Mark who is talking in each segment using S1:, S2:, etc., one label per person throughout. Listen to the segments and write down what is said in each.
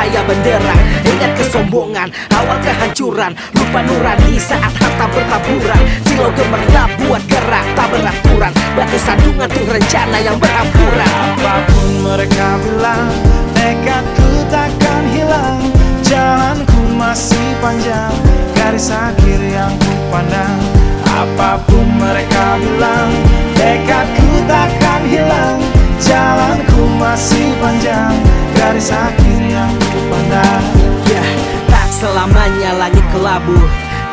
S1: cahaya benderang. Ingat kesombongan awal kehancuran. Lupa nurani saat harta bertaburan. Silau gemerlap buat gerak tak beraturan. Batu sandungan tuh rencana yang berhampuran
S2: Garis akhir yang ku pandang
S1: Ya, tak selamanya langit kelabu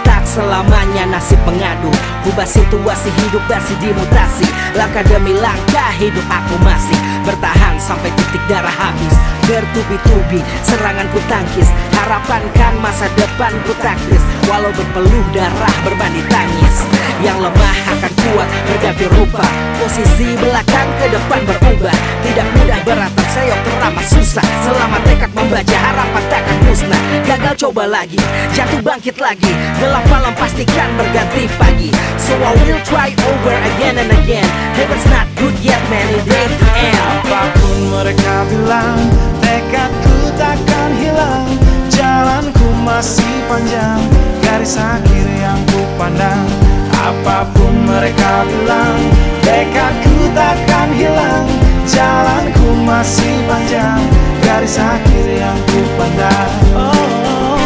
S1: Tak selamanya nasib mengadu Ubah situasi hidup masih dimutasi. Langkah demi langkah hidup aku masih. Bertahan sampai titik darah habis. Bertubi-tubi serangan ku tangkis. Harapan kan masa depan ku taktis. Walau berpeluh darah berbanding tangis Yang lemah akan kuat berganti rupa. Posisi belakang ke depan berubah. Tidak mudah berat terseok teramat susah. Selama tekad membaca harapan takkan musnah. Gagal coba lagi, jatuh bangkit lagi. Gelap malam pastikan berganti pagi. So I will try over again and again. Heaven's not good yet man, it ain't the end.
S2: Apa pun mereka bilang Tekadku takkan hilang. Jalanku masih panjang Garis akhir yang ku pandang Apa pun mereka bilang Tekadku takkan hilang. Jalanku masih panjang Garis akhir yang ku pandang. Oh,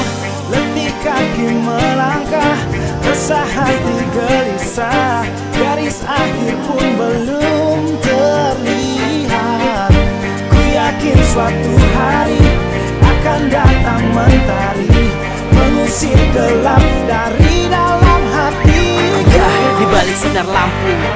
S2: letih kaki melangkah Resah hati gelisah. Garis akhir pun belum terlihat. Ku yakin suatu hari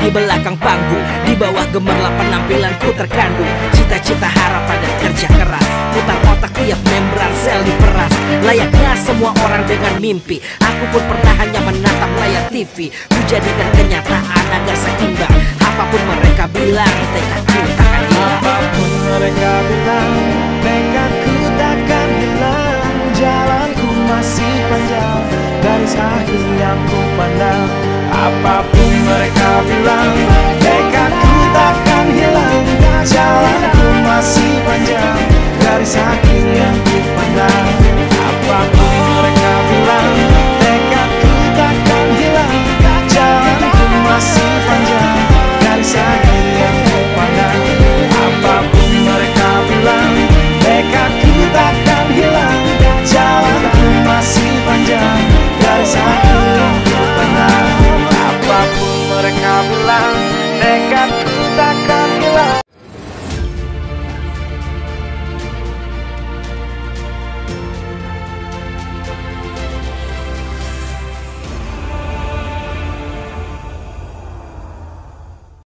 S1: di belakang panggung, di bawah gemerlap penampilanku terkandung cita-cita harapan dan kerja keras. Putar otak tiap membran sel diperas. Layaknya semua orang dengan mimpi, aku pun pernah hanya menatap layar TV. Ku jadikan kenyataan agar seimbang. Apa
S2: pun mereka bilang, tekadku takkan hilang. Apa pun mereka bilang Tekadku takkan hilang Jalanku masih panjang Garis akhir yang ku pandang Apa pun mereka bilang Tekadku takkan hilang Jalanku akhir yang